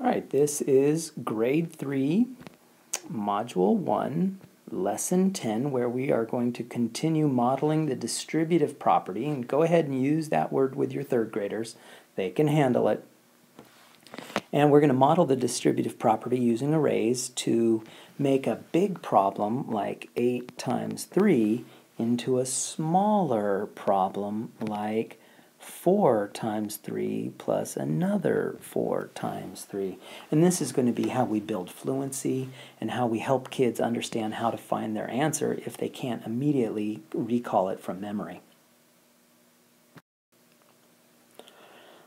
All right, this is grade 3, module 1, lesson 10, where we are going to continue modeling the distributive property. And go ahead and use that word with your third graders. They can handle it. And we're going to model the distributive property using arrays to make a big problem like 8 times 3 into a smaller problem like 4 times 3 plus another 4 times 3. And this is going to be how we build fluency and how we help kids understand how to find their answer if they can't immediately recall it from memory.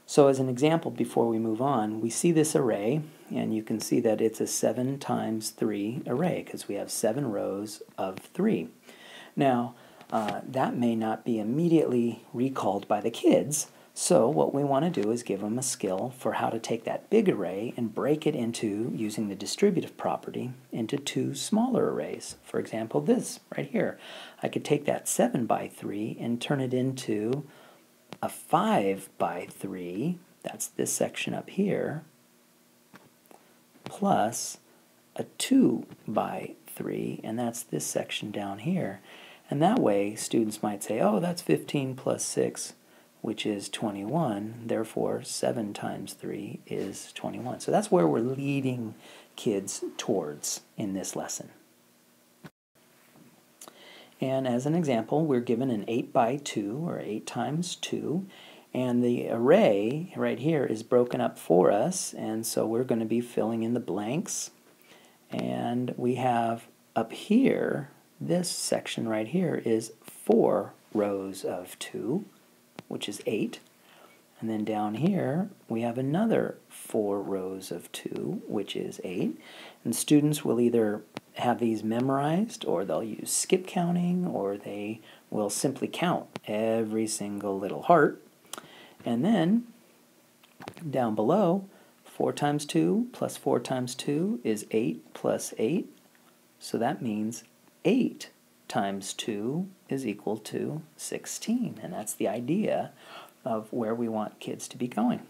So as an example, before we move on, we see this array, and you can see that it's a 7 times 3 array because we have 7 rows of 3. Now, uh, that may not be immediately recalled by the kids. So what we want to do is give them a skill for how to take that big array and break it into, using the distributive property, into two smaller arrays. For example, this right here. I could take that 7 by 3 and turn it into a 5 by 3, that's this section up here, plus a 2 by 3, and that's this section down here. And that way, students might say, oh, that's 15 plus 6, which is 21. Therefore, 7 times 3 is 21. So that's where we're leading kids towards in this lesson. And as an example, we're given an 8 by 2, or 8 times 2, and the array right here is broken up for us, and so we're going to be filling in the blanks. And we have up here this section right here is four rows of 2, which is 8. And then down here, we have another four rows of 2, which is 8. And students will either have these memorized, or they'll use skip counting, or they will simply count every single little heart. And then, down below, 4 times 2 plus 4 times 2 is 8 plus 8. So that means 8 times 2 is equal to 16. And that's the idea of where we want kids to be going.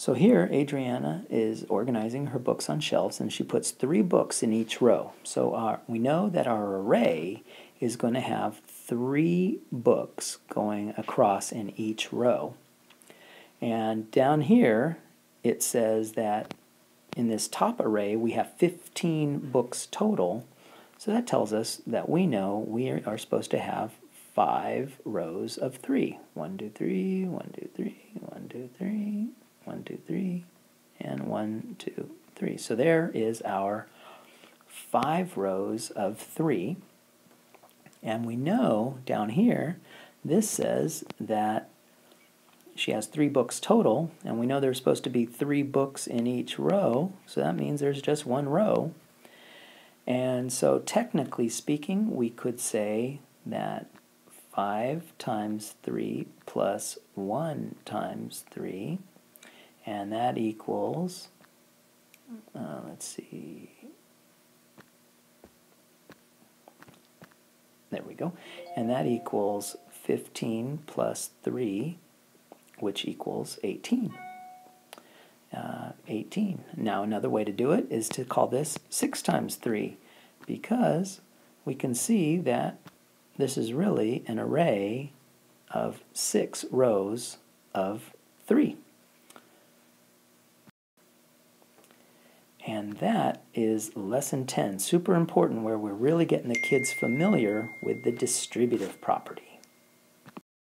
So here, Adriana is organizing her books on shelves, and she puts three books in each row. So our, we know that our array is going to have three books going across in each row. And down here, it says that in this top array, we have 15 books total. So that tells us that we know we are supposed to have five rows of three. One, two, three, one, two, three, one, two, three, one, two, three, and one, two, three. So there is our five rows of three. And we know down here, this says that she has three books total, and we know there's supposed to be three books in each row, so that means there's just one row. And so technically speaking, we could say that 5 times 3 plus 1 times 3, and that equals, uh, let's see, there we go, and that equals 15 plus 3 which equals 18. Uh, 18. Now another way to do it is to call this 6 times 3 because we can see that this is really an array of 6 rows of 3. And that is lesson 10, super important, where we're really getting the kids familiar with the distributive property.